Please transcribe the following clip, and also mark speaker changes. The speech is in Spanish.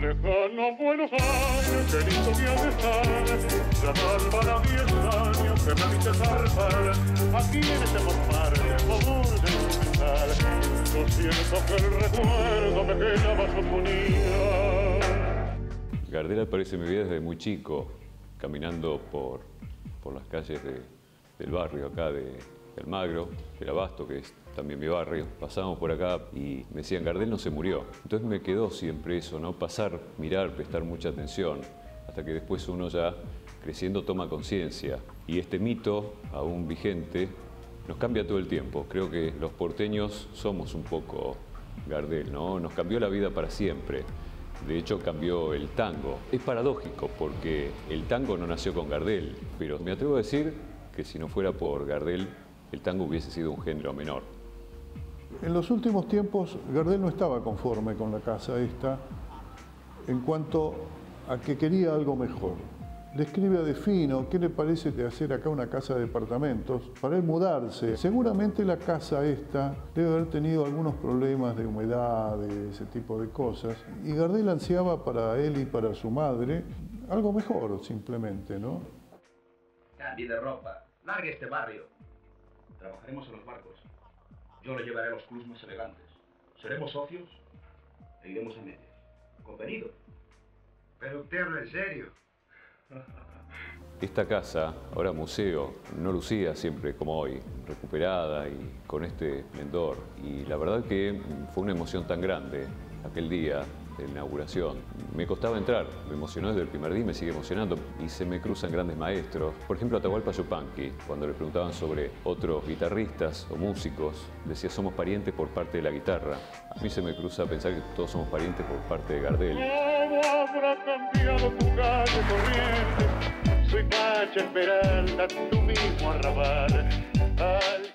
Speaker 1: Lejano Buenos Aires, qué lindo día de estar. Ya para diez años que me viste zarpar. Aquí en este mormar común sentimental. Yo siento que el recuerdo me queda bajo tu
Speaker 2: Gardel aparece en mi vida desde muy chico, caminando por, por las calles de, del barrio acá de, del Magro, del Abasto, que es también mi barrio. Pasábamos por acá y me decían, Gardel no se murió. Entonces me quedó siempre eso, ¿no? Pasar, mirar, prestar mucha atención, hasta que después uno ya creciendo toma conciencia. Y este mito, aún vigente, nos cambia todo el tiempo. Creo que los porteños somos un poco Gardel, ¿no? Nos cambió la vida para siempre. De hecho, cambió el tango. Es paradójico porque el tango no nació con Gardel, pero me atrevo a decir que si no fuera por Gardel, el tango hubiese sido un género menor.
Speaker 3: En los últimos tiempos, Gardel no estaba conforme con la casa esta en cuanto a que quería algo mejor. Le escribe a Defino, ¿qué le parece de hacer acá una casa de departamentos? Para él mudarse. Seguramente la casa esta debe haber tenido algunos problemas de humedad, de ese tipo de cosas. Y Gardel ansiaba para él y para su madre algo mejor, simplemente, ¿no?
Speaker 4: Cambie de ropa, largue este barrio. Trabajaremos en los barcos. Yo le llevaré a los clubs más elegantes. Seremos socios e iremos a medias. Convenido.
Speaker 5: Pero usted habla en serio.
Speaker 2: Esta casa, ahora museo, no lucía siempre como hoy, recuperada y con este esplendor. Y la verdad que fue una emoción tan grande aquel día de inauguración. Me costaba entrar, me emocionó desde el primer día y me sigue emocionando. Y se me cruzan grandes maestros. Por ejemplo, Atahualpa Yupanqui, cuando le preguntaban sobre otros guitarristas o músicos, decía somos parientes por parte de la guitarra. A mí se me cruza pensar que todos somos parientes por parte de Gardel
Speaker 1: habrá cambiado tu calle corriente. Soy Pacha Esmeralda, tú mismo arrabal.